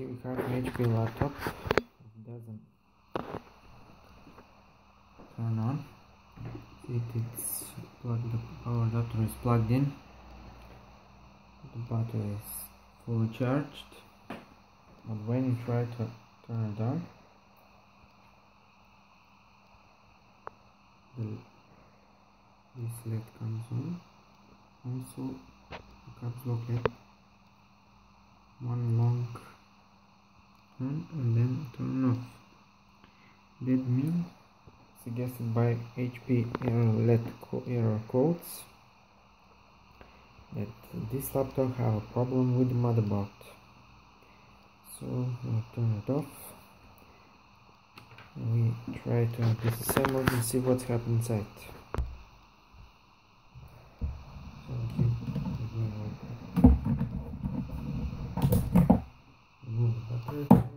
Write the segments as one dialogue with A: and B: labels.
A: here we have HP laptop. It doesn't turn on. It's plugged the power adapter is plugged in. The battery is fully charged. But when you try to turn it on, the this comes on. Also, the caps lock one long turn and then turn off. That means suggested by HP error LED co error codes that this laptop have a problem with the motherboard. So I'll turn it off. We try to disassemble and see what's happened inside. So keep remove the battery first.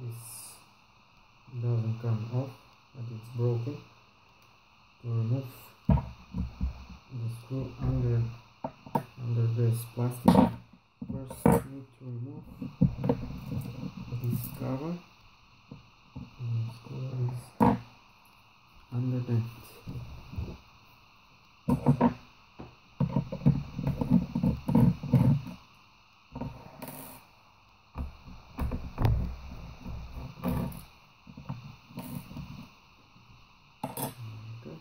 A: This doesn't come off, but it's broken. To remove under under this plastic, first need to remove this cover. And the screw is under that. Okay.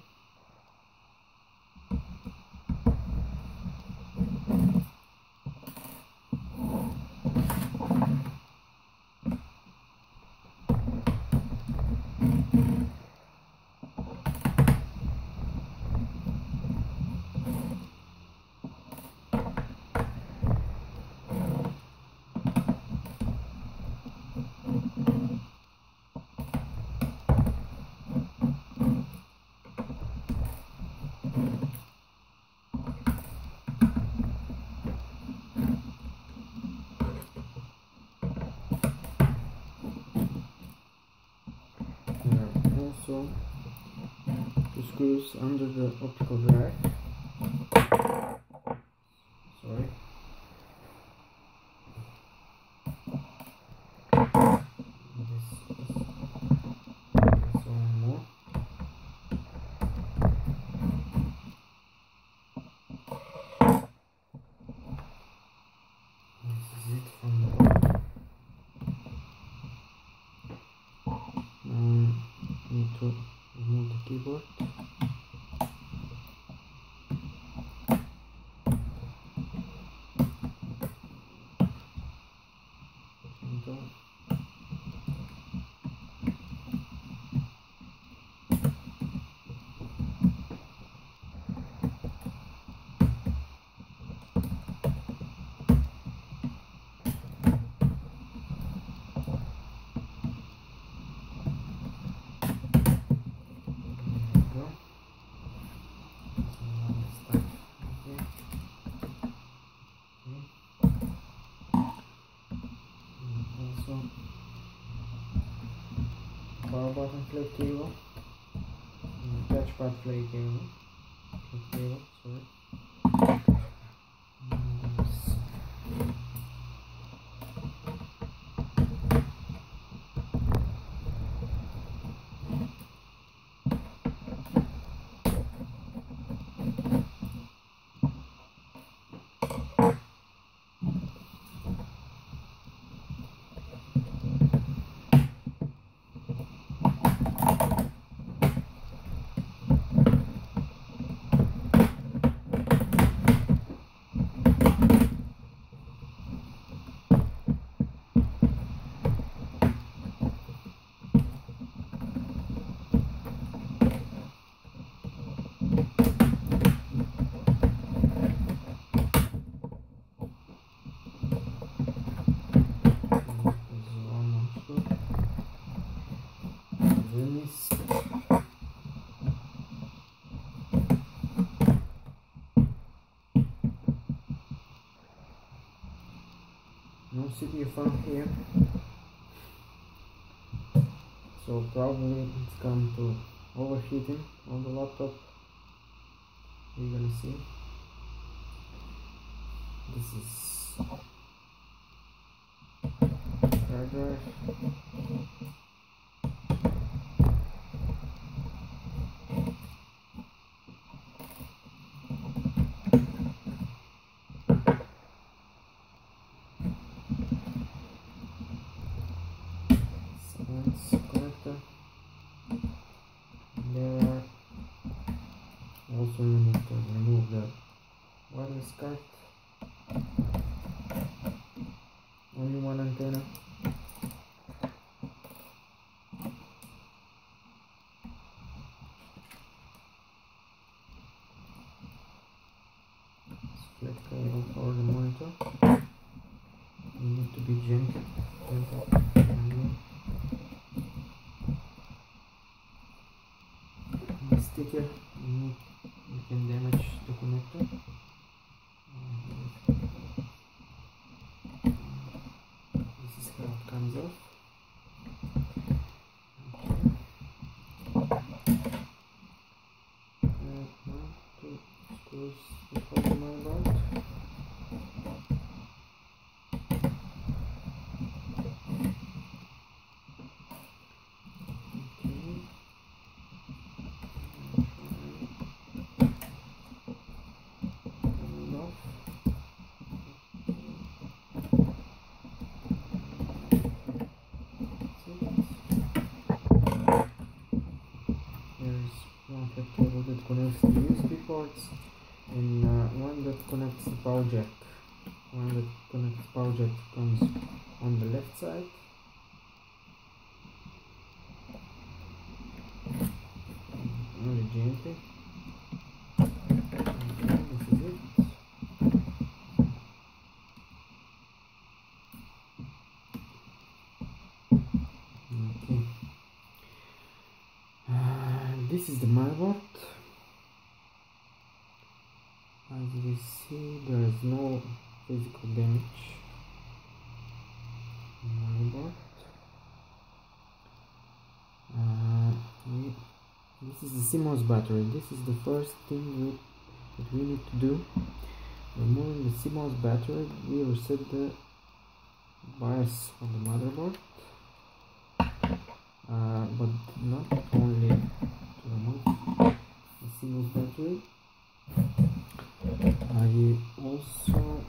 A: There are also two screws under the optical drive. Sorry. This is it from the um, need to remove the keyboard and uh, There we go. Some other stuff here. Okay. Also power button flip cable. And touchpad flip cable. Flip cable, sorry. And this. Mm-hmm. No CPU from here. So probably it's come to overheating on the laptop. You're gonna see. This is hard drive Silence connector there also you need to remove the wireless card only one antenna flat cable for the monitor. You need to be gentle. Gentle handling. the sticker you, you can damage the connector. Uh, this is how it comes off ports and uh, one that connects the power jack. One that connects power jack comes on the left side. Only gently. Uh, this is the motherboard. We see, there is no physical damage. Motherboard. Uh, we, this is the CMOS battery. This is the first thing we, that we need to do. Removing the CMOS battery, we reset the BIOS of the motherboard. Uh, but not only to remove the CMOS battery, I also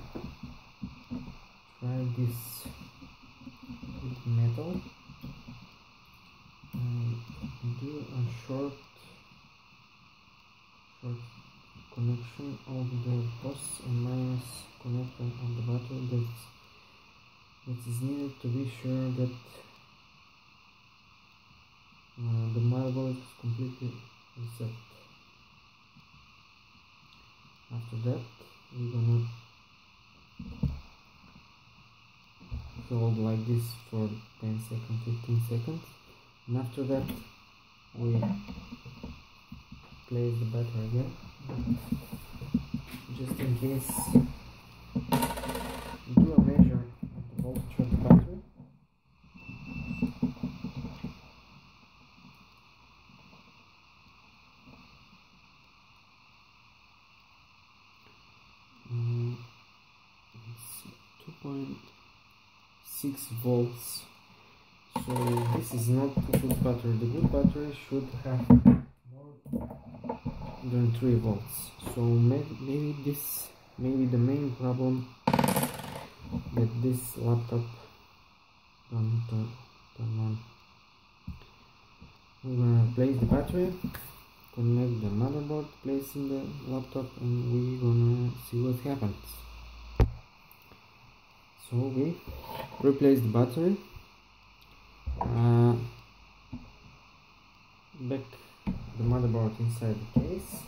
A: try this with metal and do a short short connection of the plus and minus connector of the battery that's that is needed to be sure that uh, the motherboard is completely reset. After that, we're gonna hold like this for 10 seconds, 15 seconds, and after that, we place the battery again, just in case. Do a measure of the voltage of the battery. Mm, it's 2.6 volts. So this is not a good battery. The good battery should have more than 3 volts. So maybe, this maybe the main problem that this laptop don't turn on we're gonna replace the battery connect the motherboard place in the laptop and we're gonna see what happens. So we replace the battery. Uh, back the motherboard inside the case.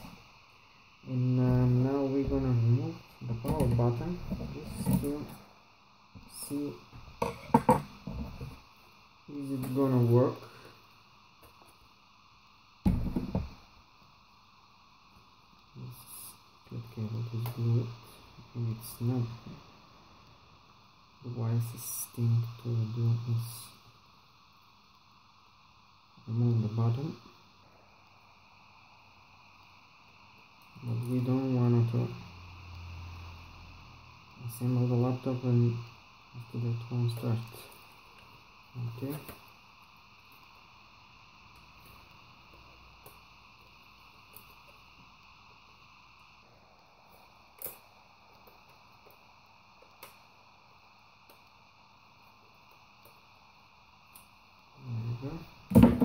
A: And um, now we're gonna remove the power button just to see is it gonna work. Let's this cable is glued and it's not the wisest thing to do is remove the bottom. But we don't want to assemble the laptop and after that one start okay. There we go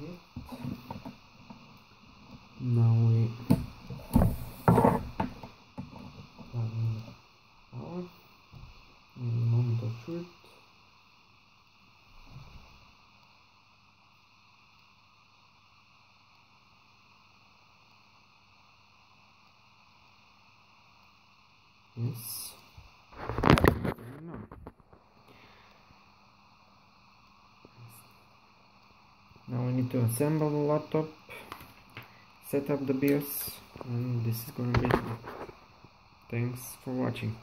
A: Okay. Now we plug in the power in moment of truth. Now we need to assemble the laptop, set up the BIOS, and this is gonna be it. Thanks for watching.